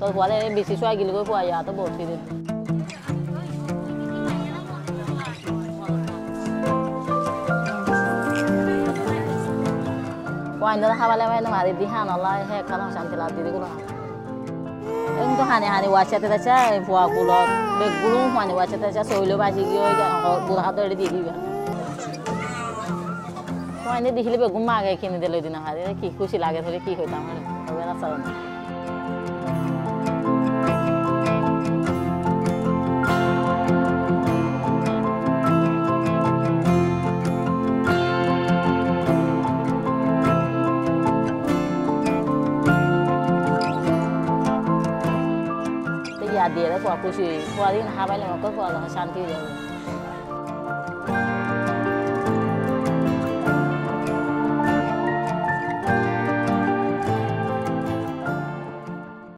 তো পরে বেশি সময় গেলে করে পোয়া যায় তো বলছি দিন Wanda habale mai no hari dihan Allah he kana shanti la diri gulo. Eng to hani hani wacha te cha fuwa gulo be gulo hani wacha te cha soilo baji gyo ga bura ha dori di diba. Wanda dihile be gumma ga kini delo dina hari কি খুশি লাগে ধরে কি হইতাম হবে adie la quoi coucher pour aller na hawa le ko ko la chanter le